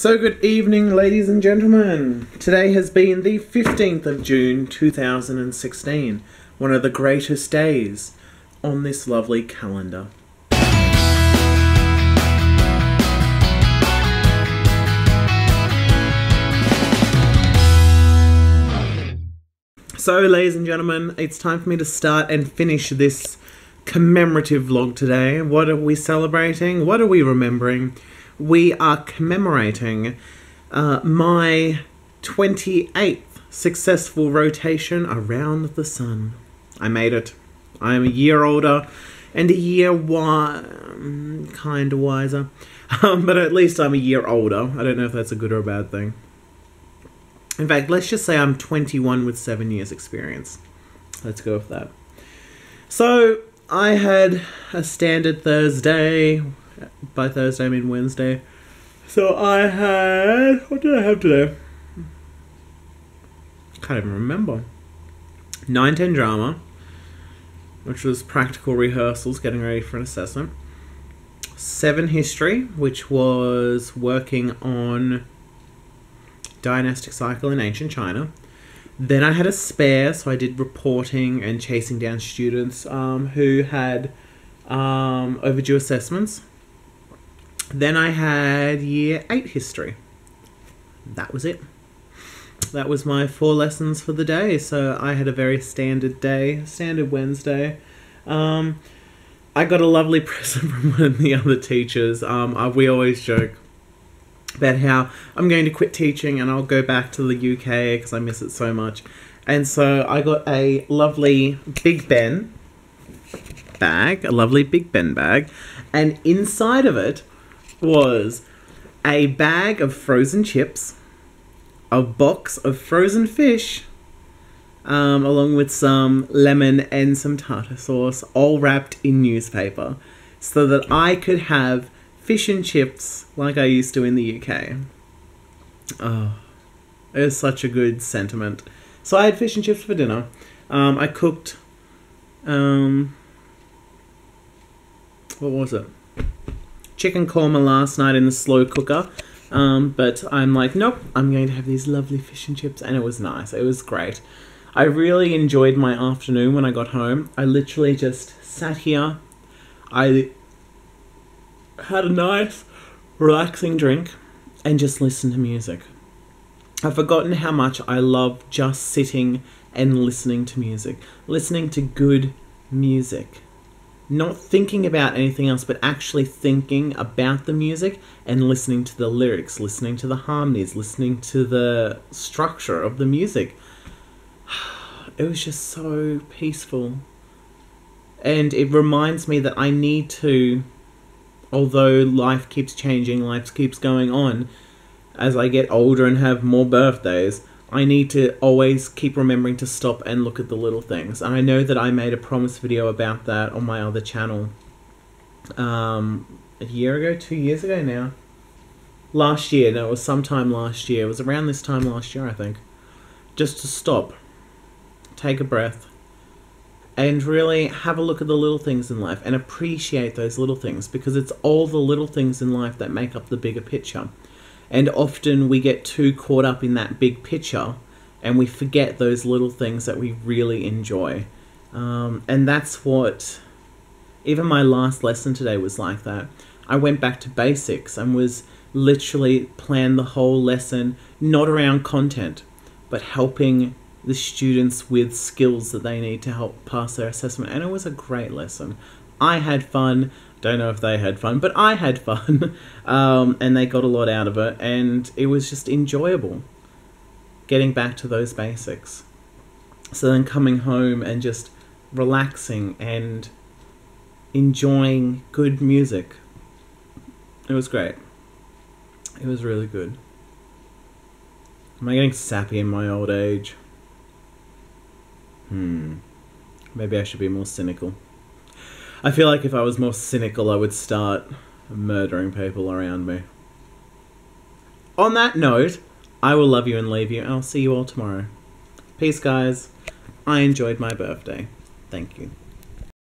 So, good evening, ladies and gentlemen. Today has been the 15th of June 2016, one of the greatest days on this lovely calendar. So, ladies and gentlemen, it's time for me to start and finish this commemorative vlog today. What are we celebrating? What are we remembering? We are commemorating uh, my 28th successful rotation around the sun. I made it. I am a year older and a year wi- kind of wiser. Um, but at least I'm a year older. I don't know if that's a good or a bad thing. In fact, let's just say I'm 21 with seven years experience. Let's go with that. So, I had a standard Thursday. By Thursday, I mean Wednesday. So, I had. What did I have today? Can't even remember. 910 drama, which was practical rehearsals, getting ready for an assessment. 7 history, which was working on dynastic cycle in ancient China. Then I had a spare, so I did reporting and chasing down students um, who had um, overdue assessments. Then I had year 8 history. That was it. That was my four lessons for the day, so I had a very standard day, standard Wednesday. Um, I got a lovely present from one of the other teachers. Um, uh, we always joke about how I'm going to quit teaching and I'll go back to the UK because I miss it so much. And so I got a lovely Big Ben bag, a lovely Big Ben bag, and inside of it was a bag of frozen chips, a box of frozen fish, um, along with some lemon and some tartar sauce, all wrapped in newspaper, so that I could have fish and chips like I used to in the UK. Oh, it was such a good sentiment. So I had fish and chips for dinner. Um, I cooked. Um, what was it? Chicken korma last night in the slow cooker. Um, but I'm like, nope, I'm going to have these lovely fish and chips, and it was nice. It was great. I really enjoyed my afternoon when I got home. I literally just sat here. I had a nice, relaxing drink and just listened to music. I've forgotten how much I love just sitting and listening to music, listening to good music. Not thinking about anything else, but actually thinking about the music and listening to the lyrics, listening to the harmonies, listening to the structure of the music. It was just so peaceful. And it reminds me that I need to although life keeps changing, life keeps going on, as I get older and have more birthdays, I need to always keep remembering to stop and look at the little things. And I know that I made a promise video about that on my other channel um, a year ago, two years ago now. Last year, no, it was sometime last year. It was around this time last year, I think. Just to stop, take a breath, and really have a look at the little things in life and appreciate those little things because it's all the little things in life that make up the bigger picture. And often we get too caught up in that big picture and we forget those little things that we really enjoy. Um, and that's what, even my last lesson today was like that. I went back to basics and was literally planned the whole lesson not around content, but helping the students with skills that they need to help pass their assessment. And it was a great lesson. I had fun. Don't know if they had fun, but I had fun. um, and they got a lot out of it. And it was just enjoyable getting back to those basics. So then coming home and just relaxing and enjoying good music. It was great. It was really good. Am I getting sappy in my old age? Hmm. Maybe I should be more cynical. I feel like if I was more cynical, I would start murdering people around me. On that note, I will love you and leave you. I'll see you all tomorrow. Peace, guys. I enjoyed my birthday. Thank you.